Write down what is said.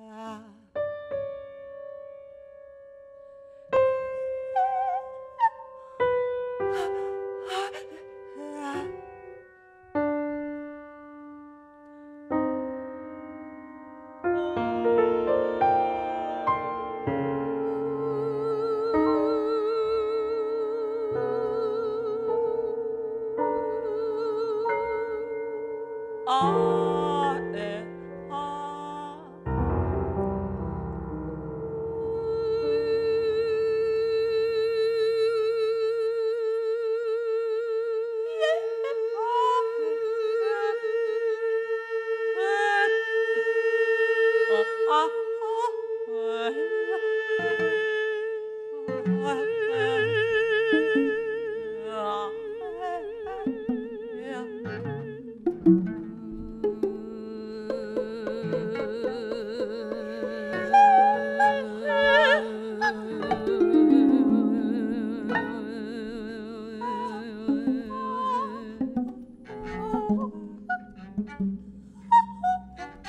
Ah.